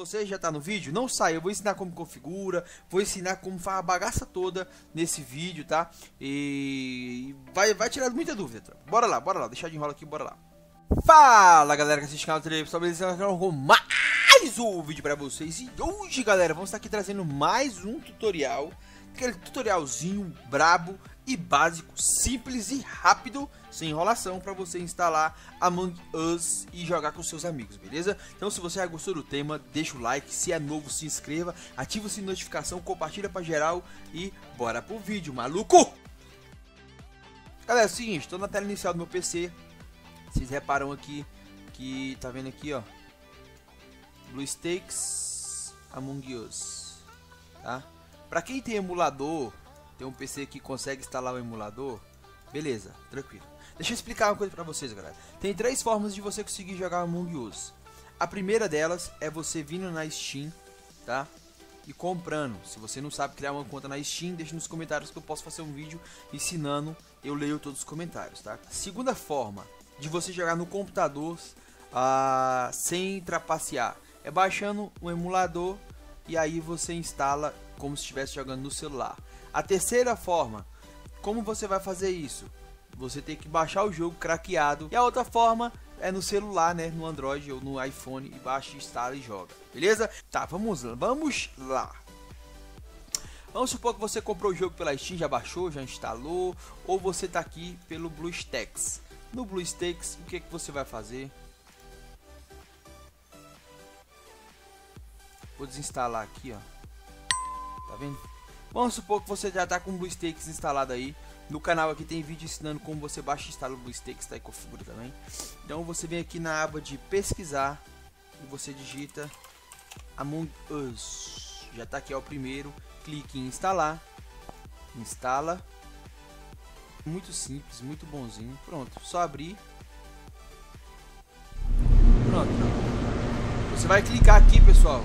você já tá no vídeo, não sai. Eu vou ensinar como configura, vou ensinar como faz a bagaça toda nesse vídeo, tá? E vai, vai tirar muita dúvida. Tá? Bora lá, bora lá, deixar de enrola aqui, bora lá. Fala galera que assiste o canal Televisão, beleza? Com mais um vídeo pra vocês. E hoje, galera, vamos estar aqui trazendo mais um tutorial. Aquele tutorialzinho brabo e básico, simples e rápido, sem enrolação, para você instalar Among Us e jogar com seus amigos, beleza? Então se você já gostou do tema, deixa o like, se é novo se inscreva, ativa o sininho de notificação, compartilha para geral e bora pro vídeo, maluco! Galera, é o seguinte, estou na tela inicial do meu PC, vocês reparam aqui que, tá vendo aqui ó, Blue Stakes Among Us, tá? Pra quem tem emulador tem um PC que consegue instalar o emulador, beleza, tranquilo. Deixa eu explicar uma coisa pra vocês, galera. Tem três formas de você conseguir jogar Among Us. A primeira delas é você vindo na Steam, tá? E comprando. Se você não sabe criar uma conta na Steam, deixa nos comentários que eu posso fazer um vídeo ensinando. Eu leio todos os comentários, tá? Segunda forma de você jogar no computador uh, sem trapacear é baixando um emulador e aí você instala como se estivesse jogando no celular. A terceira forma, como você vai fazer isso? Você tem que baixar o jogo craqueado. E a outra forma é no celular, né? No Android ou no iPhone. E baixa, instala e joga. Beleza? Tá, vamos lá. Vamos lá. Vamos supor que você comprou o jogo pela Steam, já baixou, já instalou. Ou você tá aqui pelo BlueStacks. No BlueStacks, o que, que você vai fazer? Vou desinstalar aqui, ó. Tá vendo? Vamos supor que você já está com o BlueStacks instalado aí. No canal aqui tem vídeo ensinando como você baixa e instala o BlueStacks, tá? E configura também. Então você vem aqui na aba de pesquisar e você digita Among Us. Já está aqui ó, o primeiro. Clique em instalar. Instala. Muito simples, muito bonzinho. Pronto, só abrir. Pronto. Você vai clicar aqui, pessoal,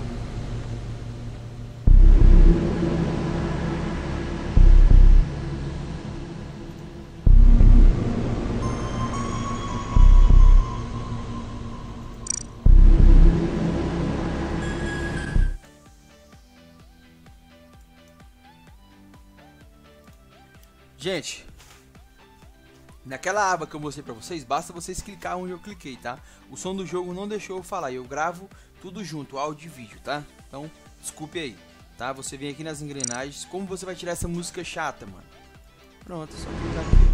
Gente, naquela aba que eu mostrei pra vocês, basta vocês clicar onde eu cliquei, tá? O som do jogo não deixou eu falar, eu gravo tudo junto, áudio e vídeo, tá? Então, desculpe aí, tá? Você vem aqui nas engrenagens, como você vai tirar essa música chata, mano? Pronto, só clicar aqui.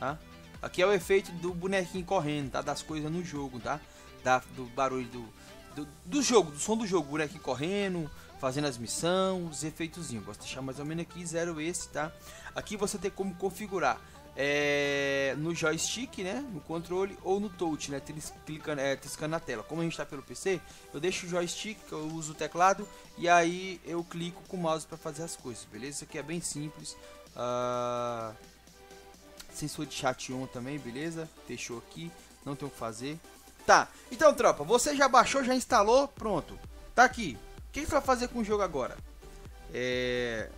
Tá? Aqui é o efeito do bonequinho correndo, tá? Das coisas no jogo, tá? Da, do barulho do, do, do jogo, do som do jogo, bonequinho correndo, fazendo as missões, os efeitozinhos. De deixar mais ou menos aqui zero esse, tá? Aqui você tem como configurar é, no joystick, né, no controle ou no touch, né, clicando, é, triscando na tela. Como a gente está pelo PC, eu deixo o joystick, eu uso o teclado e aí eu clico com o mouse para fazer as coisas, beleza? Isso aqui é bem simples. Uh, sensor de chat on também, beleza? Fechou aqui, não tem o que fazer. Tá, então tropa, você já baixou, já instalou, pronto. Tá aqui, que, que vai fazer com o jogo agora? É...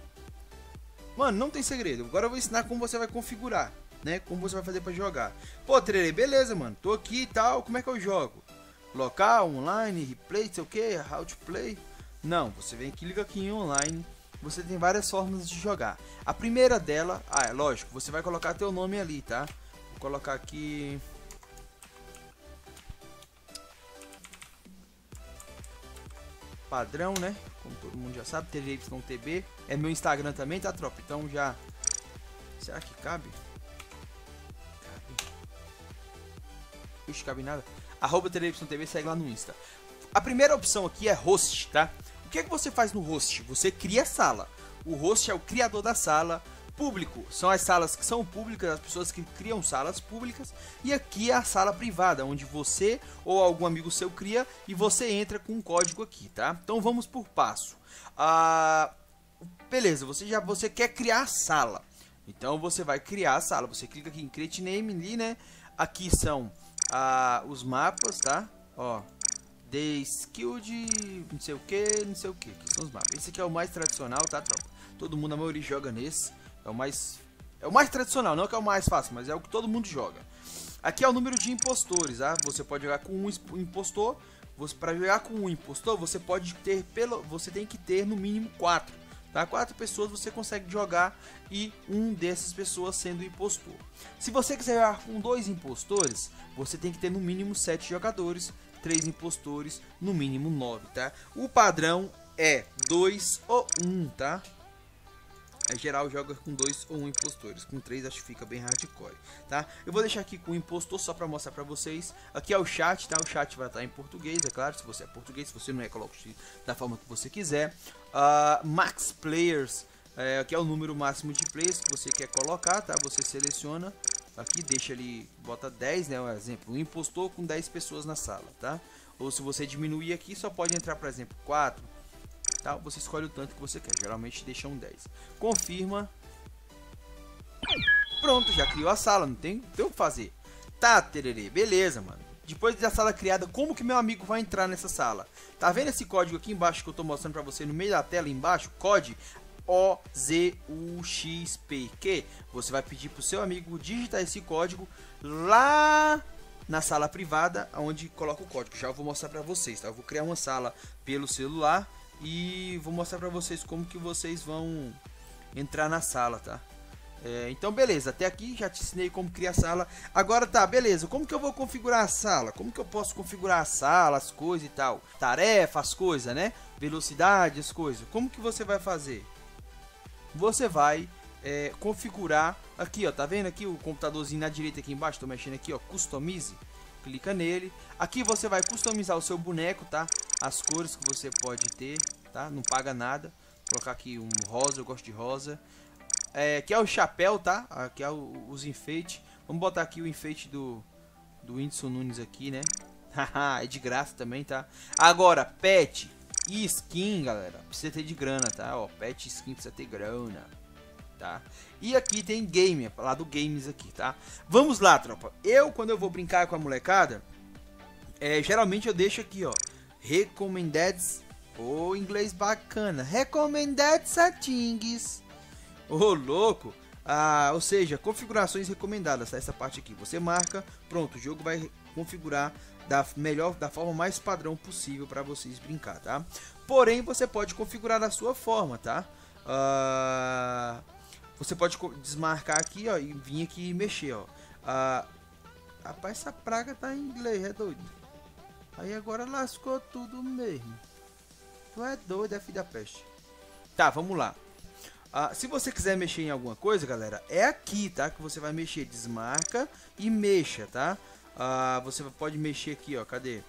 Mano, não tem segredo. Agora eu vou ensinar como você vai configurar, né? Como você vai fazer para jogar. Pô, Trelê, beleza, mano. Tô aqui e tal. Como é que eu jogo? Local, online, replay, sei o que, how to play. Não, você vem aqui, liga aqui em online. Você tem várias formas de jogar. A primeira dela, ah, é lógico, você vai colocar teu nome ali, tá? Vou colocar aqui padrão, né? Como todo mundo já sabe, TVYTB. É meu Instagram também, tá, tropa? Então já... Será que cabe? Cabe. Ixi, cabe nada. Arroba TVYTB, segue lá no Insta. A primeira opção aqui é host, tá? O que é que você faz no host? Você cria sala. O host é o criador da sala público. São as salas que são públicas, as pessoas que criam salas públicas. E aqui é a sala privada, onde você ou algum amigo seu cria e você entra com um código aqui, tá? Então vamos por passo. Ah, beleza, você já você quer criar a sala. Então você vai criar a sala. Você clica aqui em Create Name ali, né? Aqui são ah, os mapas, tá? Ó, The Skill de não sei o que, não sei o que. Aqui são os mapas. Esse aqui é o mais tradicional, tá, tropa? Todo mundo, a maioria, joga nesse. É o mais é o mais tradicional, não é que é o mais fácil, mas é o que todo mundo joga. Aqui é o número de impostores, tá? Você pode jogar com um impostor Você para jogar com um impostor, você pode ter pelo, você tem que ter no mínimo quatro. Tá? Quatro pessoas você consegue jogar e um dessas pessoas sendo impostor. Se você quiser jogar com dois impostores, você tem que ter no mínimo sete jogadores, três impostores, no mínimo nove, tá? O padrão é dois ou um, tá? Em geral joga com dois ou um impostores, com três acho que fica bem hardcore, tá? Eu vou deixar aqui com o impostor só para mostrar para vocês. Aqui é o chat, tá? O chat vai estar em português, é claro, se você é português, se você não é, coloque da forma que você quiser. Uh, max Players, é, é o número máximo de players que você quer colocar, tá? Você seleciona, aqui deixa ele, bota 10, né? Um exemplo, um impostor com 10 pessoas na sala, tá? Ou se você diminuir aqui, só pode entrar, por exemplo, 4, tal, você escolhe o tanto que você quer. Geralmente deixa um 10. Confirma. Pronto, já criou a sala, não tem, tem o que fazer. Tá, tererê, beleza, mano. Depois da sala criada, como que meu amigo vai entrar nessa sala? Tá vendo esse código aqui embaixo que eu tô mostrando pra você no meio da tela embaixo? Código O-Z-U-X-P-Q. Você vai pedir pro seu amigo digitar esse código lá na sala privada, onde coloca o código. Já vou mostrar pra vocês, tá? Eu vou criar uma sala pelo celular e vou mostrar para vocês como que vocês vão entrar na sala, tá? É, então beleza, até aqui já te ensinei como criar a sala. Agora tá, beleza, como que eu vou configurar a sala? Como que eu posso configurar a sala, as coisas e tal? Tarefa, as coisas, né? Velocidade, as coisas. Como que você vai fazer? Você vai é, configurar aqui, ó, tá vendo aqui o computadorzinho na direita aqui embaixo? Tô mexendo aqui, ó, customize clica nele. Aqui você vai customizar o seu boneco, tá? As cores que você pode ter, tá? Não paga nada. Vou colocar aqui um rosa, eu gosto de rosa. É, aqui é o chapéu, tá? Aqui é o, os enfeites. Vamos botar aqui o enfeite do, do Whindersson Nunes aqui, né? é de graça também, tá? Agora, pet e skin, galera, precisa ter de grana, tá? Ó, pet e skin precisa ter grana tá? E aqui tem game, lá do games aqui, tá? Vamos lá, tropa. Eu, quando eu vou brincar com a molecada, é, geralmente eu deixo aqui, ó, recommended, ô oh, inglês bacana, recommended settings, ô oh, louco, ah, ou seja, configurações recomendadas, tá? essa parte aqui, você marca, pronto, o jogo vai configurar da melhor, da forma mais padrão possível para vocês brincar, tá? Porém, você pode configurar da sua forma, tá? Uh, você pode desmarcar aqui, ó, e vir aqui e mexer, ó. Ah, rapaz, essa praga tá em inglês, é doido. Aí agora lascou tudo mesmo. Tu é doido, é filho da peste. Tá, vamos lá. Ah, se você quiser mexer em alguma coisa, galera, é aqui, tá? Que você vai mexer. Desmarca e mexa, tá? Ah, você pode mexer aqui, ó. Cadê?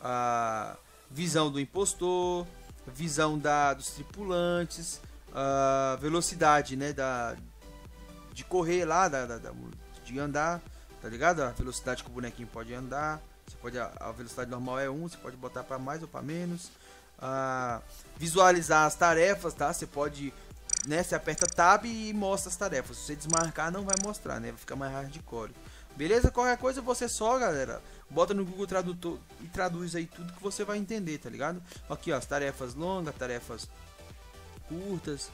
Ah, visão do impostor, visão da, dos tripulantes, a velocidade, né, da de correr lá, da, da, da, de andar, tá ligado? A velocidade que o bonequinho pode andar. Você pode a, velocidade normal é 1, você pode botar para mais ou para menos. Uh, visualizar as tarefas, tá? Você pode, né, você aperta tab e mostra as tarefas. Se você desmarcar, não vai mostrar, né? Vai ficar mais hardcore. Beleza? Qualquer coisa você só, galera, bota no Google Tradutor e traduz aí tudo que você vai entender, tá ligado? Aqui, ó, as tarefas longas, tarefas curtas.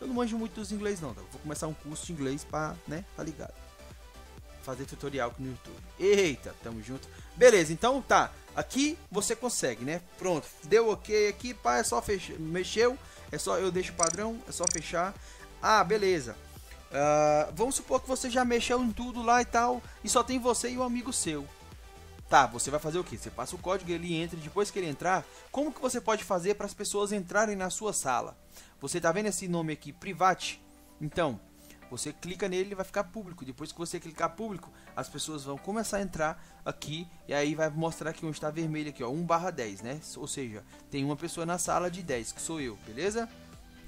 Eu não manjo muito dos inglês não, tá? Vou começar um curso de inglês pra, né, tá ligado? Fazer tutorial aqui no YouTube. Eita, tamo junto. Beleza, então tá. Aqui você consegue, né? Pronto, deu ok aqui, pá, é só fechar. Mexeu, é só eu deixo o padrão, é só fechar. Ah, beleza. Uh, vamos supor que você já mexeu em tudo lá e tal, e só tem você e um amigo seu. Tá, você vai fazer o que? Você passa o código, ele entra, depois que ele entrar, como que você pode fazer para as pessoas entrarem na sua sala? Você tá vendo esse nome aqui, Private? Então, você clica nele, ele vai ficar público. Depois que você clicar público, as pessoas vão começar a entrar aqui e aí vai mostrar aqui onde está vermelho aqui, ó, 1/10, né? Ou seja, tem uma pessoa na sala de 10, que sou eu, beleza?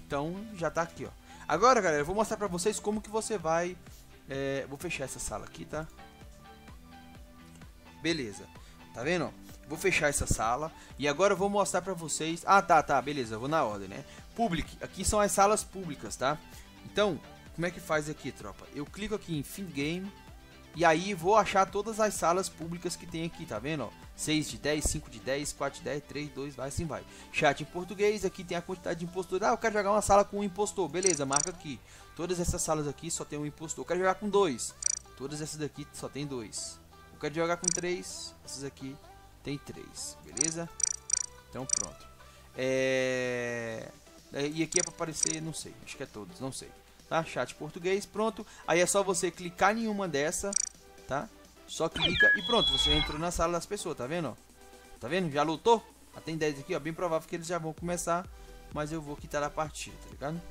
Então, já tá aqui, ó. Agora, galera, eu vou mostrar para vocês como que você vai é, vou fechar essa sala aqui, tá? Beleza. Tá vendo? Vou fechar essa sala e agora eu vou mostrar pra vocês. Ah, tá, tá, beleza, vou na ordem, né? Public, aqui são as salas públicas, tá? Então, como é que faz aqui, tropa? Eu clico aqui em Fin Game e aí vou achar todas as salas públicas que tem aqui, tá vendo? Ó, 6 de 10, 5 de 10, 4 de 10, 3, 2, vai assim vai. Chat em português, aqui tem a quantidade de impostor. Ah, eu quero jogar uma sala com um impostor, beleza, marca aqui. Todas essas salas aqui só tem um impostor. Eu quero jogar com dois. Todas essas daqui só tem dois. Eu quero jogar com três. Essas aqui Tem três, beleza? Então pronto. É... é e aqui é para aparecer, não sei, acho que é todos, não sei. Tá? Chat português, pronto. Aí é só você clicar em uma dessa, tá? Só clica e pronto, você entrou na sala das pessoas, tá vendo? Tá vendo? Já lutou? Já tem 10 aqui, ó. Bem provável que eles já vão começar, mas eu vou quitar a partida, tá ligado?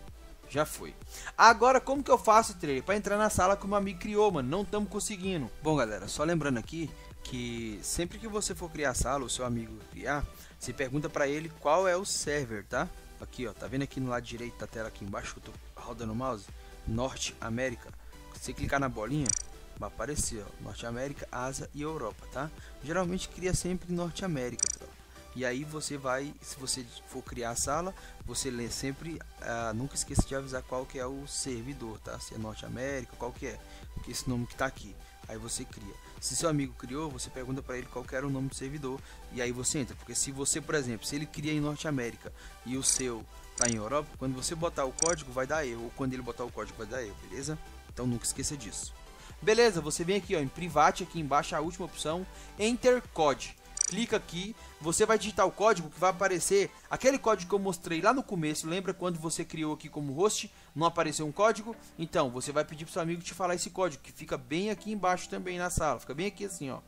Já foi. Agora, como que eu faço, trailer? Pra entrar na sala que o meu amigo criou, mano. Não estamos conseguindo. Bom, galera, só lembrando aqui que sempre que você for criar a sala, o seu amigo criar, você pergunta pra ele qual é o server, tá? Aqui, ó. Tá vendo aqui no lado direito da tela, aqui embaixo, eu tô rodando o mouse? Norte América. Você clicar na bolinha, vai aparecer, ó. Norte América, Ásia e Europa, tá? Geralmente cria sempre Norte América, tropa. E aí você vai, se você for criar a sala, você lê sempre, ah, nunca esqueça de avisar qual que é o servidor, tá? Se é Norte América, qual que é, esse nome que tá aqui. Aí você cria. Se seu amigo criou, você pergunta para ele qual era o nome do servidor e aí você entra. Porque se você, por exemplo, se ele cria em Norte América e o seu tá em Europa, quando você botar o código vai dar erro, ou quando ele botar o código vai dar erro, beleza? Então nunca esqueça disso. Beleza, você vem aqui ó, em Private, aqui embaixo a última opção, Enter Code clica aqui, você vai digitar o código que vai aparecer, aquele código que eu mostrei lá no começo, lembra quando você criou aqui como host, não apareceu um código? Então, você vai pedir para seu amigo te falar esse código, que fica bem aqui embaixo também na sala, fica bem aqui assim, ó.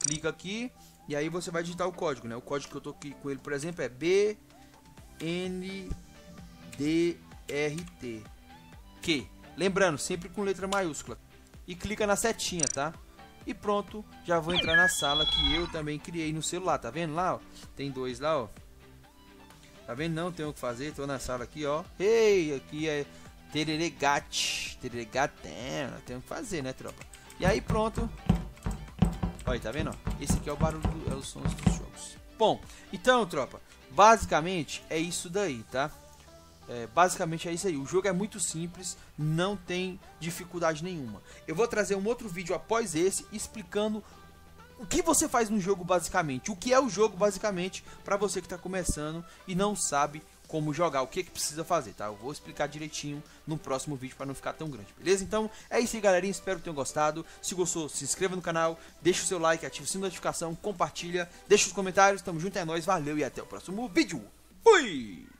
Clica aqui, e aí você vai digitar o código, né? O código que eu tô aqui com ele, por exemplo, é BNDRT. Que, lembrando, sempre com letra maiúscula. E clica na setinha, tá? E pronto, já vou entrar na sala que eu também criei no celular, tá vendo lá, ó? Tem dois lá, ó. Tá vendo? Não tenho o que fazer, tô na sala aqui, ó. Ei, aqui é Tereregate, Tereregatena, tenho que fazer, né, tropa? E aí pronto. Olha, tá vendo? Esse aqui é o barulho, do, é sons dos jogos. Bom, então, tropa, basicamente é isso daí, tá? É, basicamente é isso aí. O jogo é muito simples, não tem dificuldade nenhuma. Eu vou trazer um outro vídeo após esse explicando o que você faz no jogo basicamente, o que é o jogo basicamente para você que está começando e não sabe como jogar, o que, que precisa fazer, tá? Eu vou explicar direitinho no próximo vídeo para não ficar tão grande, beleza? Então é isso aí, galerinha, espero que tenham gostado. Se gostou, se inscreva no canal, deixa o seu like, ative o sininho de notificação, compartilha, deixa os comentários, tamo junto, é nóis, valeu e até o próximo vídeo. Fui!